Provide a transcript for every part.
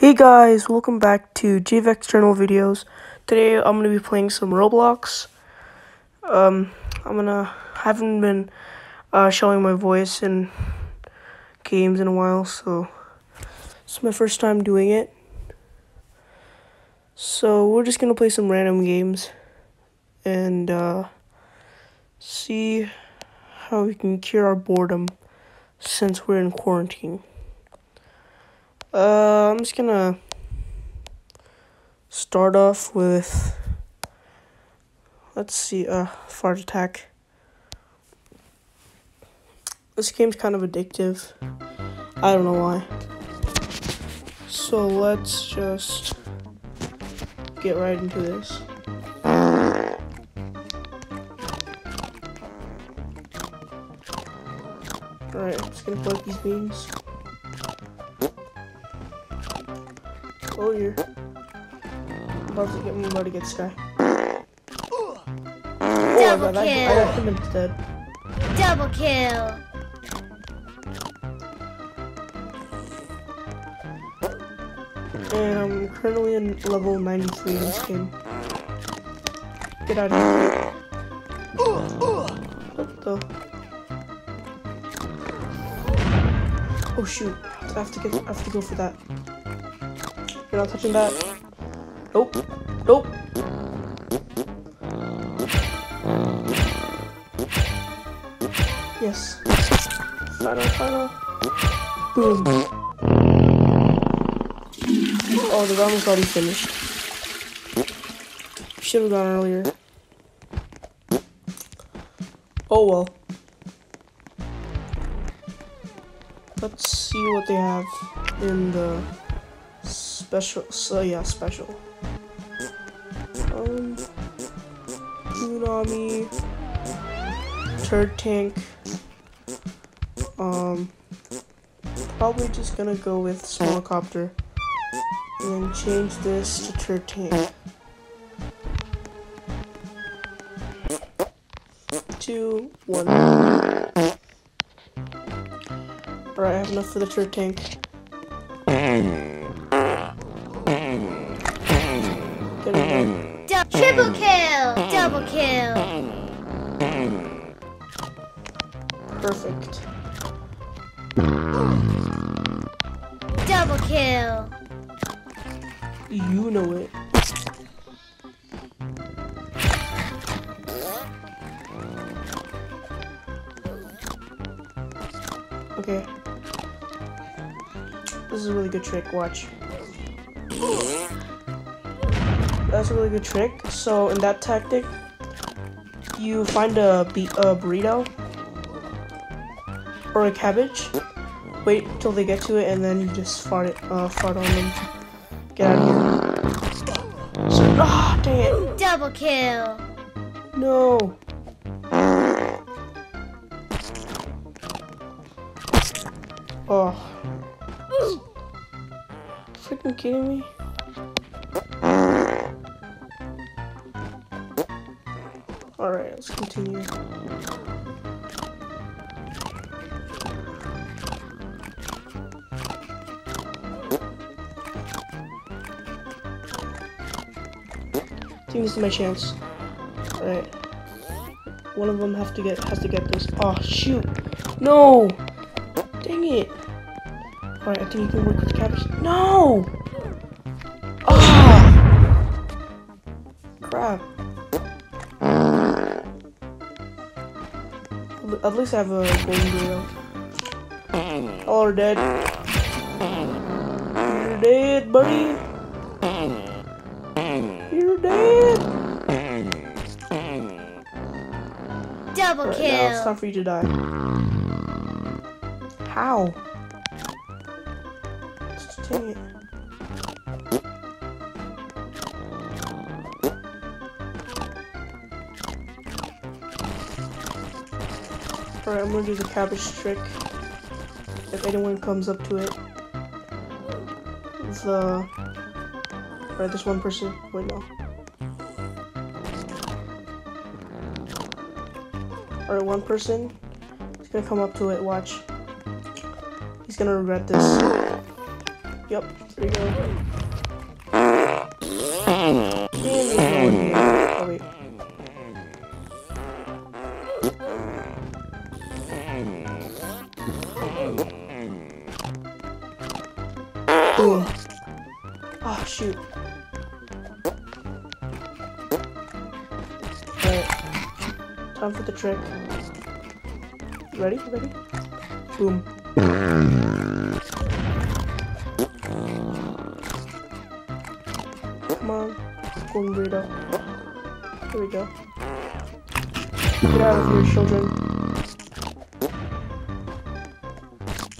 Hey guys, welcome back to GVX Journal videos. Today I'm gonna be playing some Roblox. Um, I'm gonna haven't been uh, showing my voice in games in a while, so it's my first time doing it. So we're just gonna play some random games and uh, see how we can cure our boredom since we're in quarantine. Uh, I'm just gonna start off with, let's see, uh, fart attack. This game's kind of addictive. I don't know why. So let's just get right into this. Alright, I'm just gonna collect these beans. Oh, you're about to get me about to get Sky. Oh, I Double got, I, I kill. got him instead. Double kill. And I'm currently in level 93 in this game. Get out of here. What the? Oh shoot. I have to get I have to go for that. Not touching that. Nope. Nope. Yes. Final, final. Boom. Oh, the round was already finished. Should have gone earlier. Oh well. Let's see what they have in the special. So yeah, special. Um, tsunami, turd tank. Um, probably just gonna go with small copter and change this to turd tank. Two, one. Alright, I have enough for the turd tank. Du- triple kill. Double kill. Perfect. Double kill. You know it. Okay. This is a really good trick, watch. That's a really good trick. So in that tactic, you find a, a burrito or a cabbage. Wait till they get to it, and then you just fart it, uh, fart on them. Get out of here. So, ah, dang it. Double kill. No. Oh. Freaking kidding me? Let's continue. I think this is my chance. Alright. One of them have to get has to get this. Oh shoot! No! Dang it! Alright, I think you can work with the cabbage. No! At least I have a golden burrito. All are dead. You're dead, buddy. You're dead. Double kill. now it's time for you to die. How? Alright, I'm gonna do the cabbage trick. If anyone comes up to it. The... Alright, there's one person. Wait, no. Alright, one person. He's gonna come up to it, watch. He's gonna regret this. Yep, there you go. Boom. Oh, shoot. Alright. Time for the trick. Ready? Ready? Boom. Come on. Golden burrito. Here we go. Get out of here, children.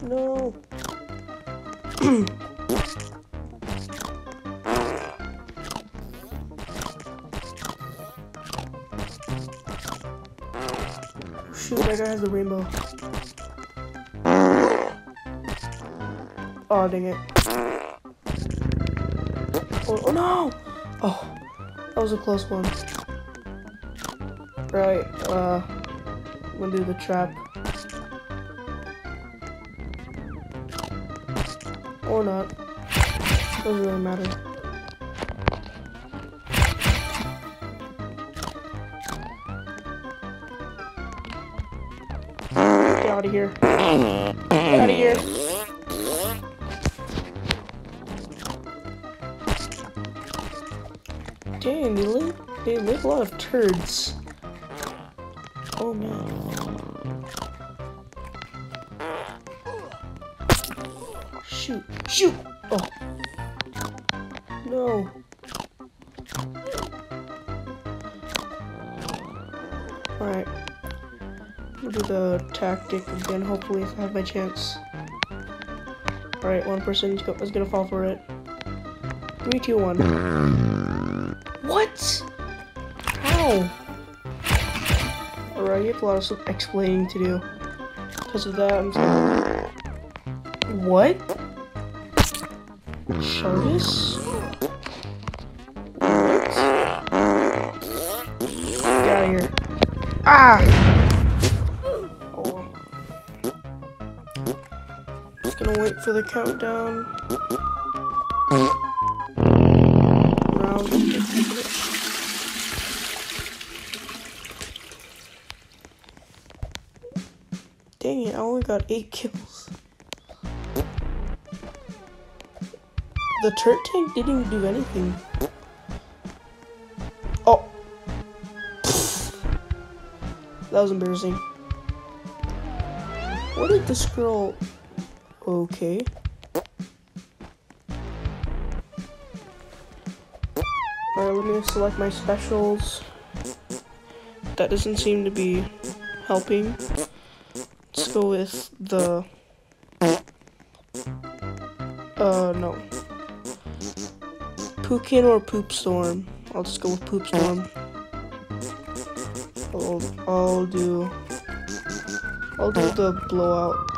No. Guy has the rainbow. Oh, dang it. Oh, oh no! Oh, that was a close one. Right, uh, I'm gonna do the trap. Or not. Doesn't really matter. Out of here. Get out of here. Dang, they leave, they leave a lot of turds. Oh man. Shoot, shoot! Oh. No. Alright. We'll do the tactic again, hopefully, if I have my chance. Alright, one person is go- is gonna fall for it. Three, two, one. What? How? Alright, you have a lot of explaining to do. Because of that, I'm sorry. What? Shargus? What? Get out of here. Ah! For the countdown. Dang it, I only got eight kills. The turd tank didn't do anything. Oh. That was embarrassing. What did this girl... Okay. Alright, let me select my specials. That doesn't seem to be helping. Let's go with the... Uh, no. Pukin or Poop Storm? I'll just go with Poop Storm. I'll, I'll do... I'll do the blowout.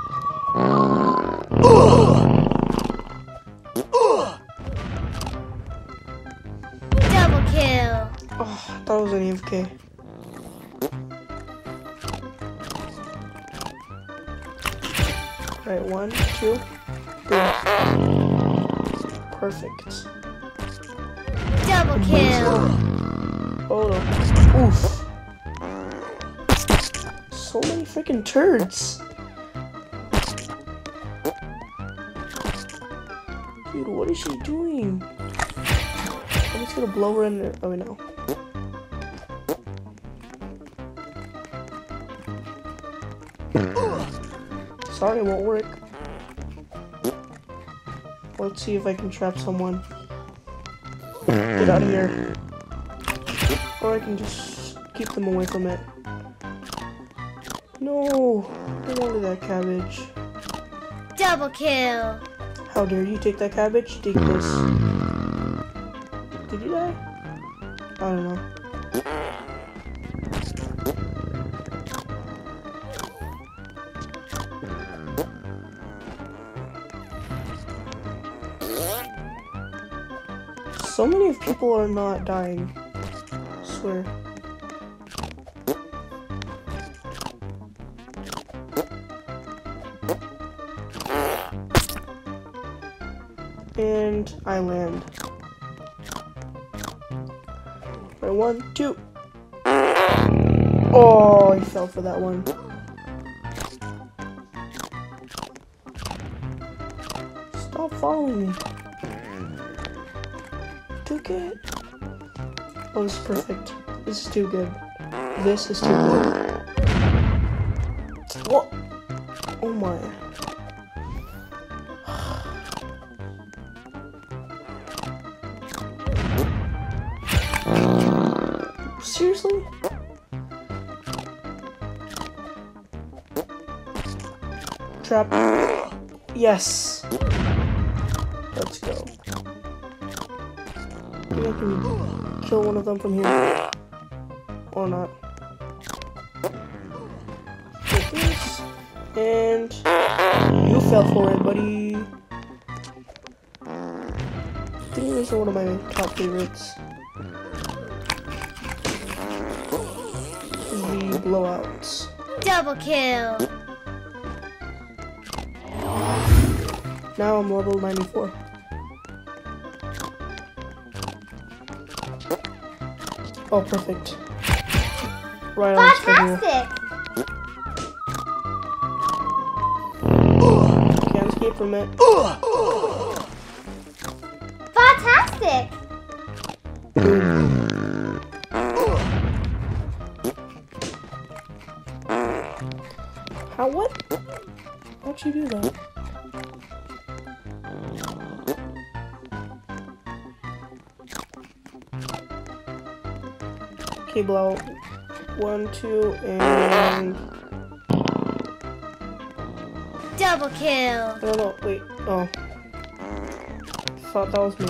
Double kill. Oh, I thought it was an AFK. Right, one, two. Perfect. Double kill. Hold on. Oof. So many freaking turds. Dude, what is she doing? I'm just gonna blow her in there. Oh, no. Sorry, it won't work. Let's see if I can trap someone. Get out of here. Or I can just keep them away from it. No, Get out of that cabbage. Double kill. How dare you take that cabbage? Take this. Did you die? I don't know. So many people are not dying. I swear. And I land. Right, one, two. Oh, he fell for that one. Stop following me. Took it. Oh, this is perfect. This is too good. This is too good. What? Oh my. Trap. Yes. Let's go. Maybe I can kill one of them from here. Or not. Take this. And you fell for it, buddy. I think these are one of my top favorites. The blowouts. Double kill. Now I'm level 94. Oh, perfect. Right on schedule. Fantastic. Can't escape from it. Fantastic. How, what? How'd you do that? Okay, blow. One, two, and... Double kill. No, no, wait. Oh. Thought that was me.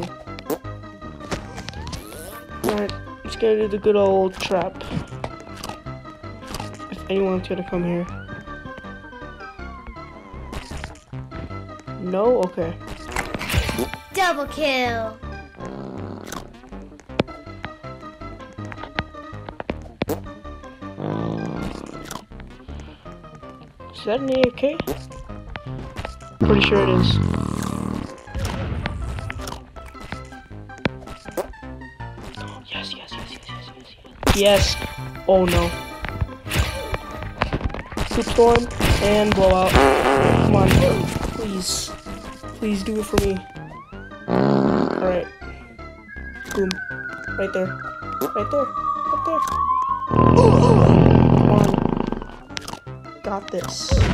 Alright, let's gonna do the good old trap. If anyone's gonna come here. No? Okay. Double kill. Is that an AK? Pretty sure it is. Yes, yes, yes, yes, yes, yes, yes. Yes. Oh no. Poop storm and blowout. Come on, please. Please do it for me. Alright. Boom. Right there. Right there. Right there. On. Got this. I've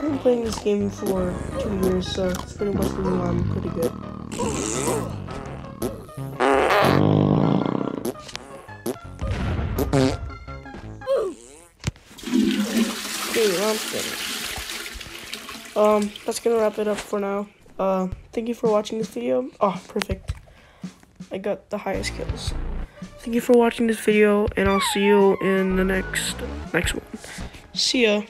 been playing this game for two years, so it's pretty much been I'm pretty good. Okay, I'm finished. Um, that's gonna wrap it up for now. Uh, thank you for watching this video. Oh, perfect. I got the highest kills. Thank you for watching this video, and I'll see you in the next next one. See ya.